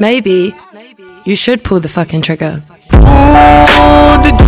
Maybe you should pull the fucking trigger. Pull the.